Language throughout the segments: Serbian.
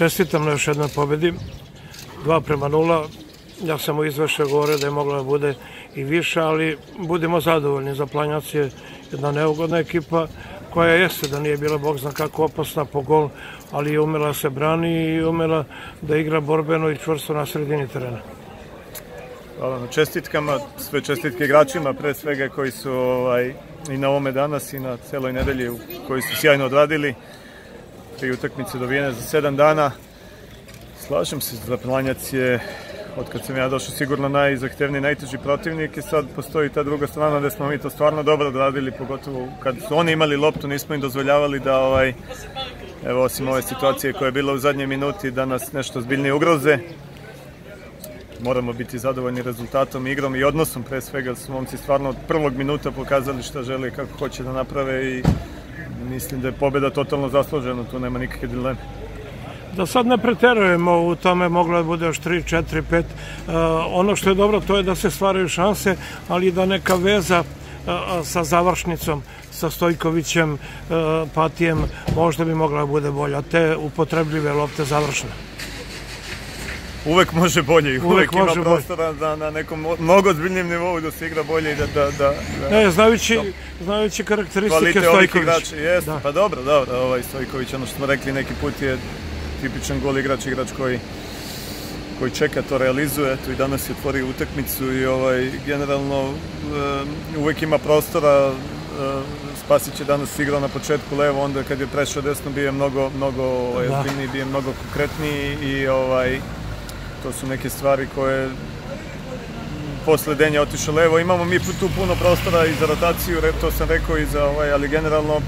čestitam na još jednoj pobedi. 2 prema 0. Ja sam u izveše govorio da je mogla da bude i više, ali budemo zadovoljni. za Planjac je jedna neugodna ekipa koja jeste da nije bila bog zna kako opasna po gol, ali je umela se brani i umela da igra borbeno i čvrsto na sredini terena. Hvala na čestitkama, sve čestitke igračima, pre svega koji su ovaj, i na ovome danas i na celoj nedelji koji su sjajno odradili. Tri utakmice dovijene za sedam dana. Slažem se, Zaplanjac je od kad sam ja došao sigurno najzahtevniji, najteži protivnik i sad postoji ta druga strana gde smo mi to stvarno dobro odradili, pogotovo kad su oni imali loptu, nismo im dozvoljavali da ovaj, evo osim ove situacije koja je bila u zadnjoj minuti da nas nešto zbiljnije ugroze moramo biti zadovoljni rezultatom, igrom i odnosom pre svega su momci stvarno od prvog minuta pokazali šta žele i kako hoće da naprave i mislim da je pobeda totalno zaslužena, tu nema nikakve dileme. Da sad ne preterujemo u tome, moglo da bude još 3, 4, 5. Uh, ono što je dobro to je da se stvaraju šanse, ali da neka veza uh, sa završnicom, sa Stojkovićem, uh, Patijem, možda bi mogla da bude bolja. Te upotrebljive lopte završne. Uvek može bolje i uvek, uvek ima prostora da na nekom mnogo ozbiljnijem nivou da se igra bolje i da... da, da, da ne, znajući, da, znajući karakteristike Stojkovića. Jeste, da. pa dobro, dobro, ovaj Stojković, ono što smo rekli neki put je tipičan gol igrač, igrač koji koji čeka to realizuje, eto i danas je otvorio utakmicu i ovaj generalno uvek ima prostora Spasić je danas igrao na početku levo, onda kad je prešao desno bio je mnogo, mnogo ovaj, da. bio je mnogo konkretniji i ovaj, to su neke stvari koje posle Denja otišao levo. Imamo mi tu puno prostora i za rotaciju, to sam rekao i za ovaj, ali generalno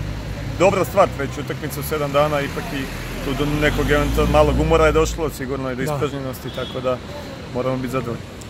dobra stvar, treća utakmica u sedam dana, ipak i tu do nekog eventualno malog umora je došlo, sigurno i do da. ispražnjenosti, tako da moramo biti zadovoljni.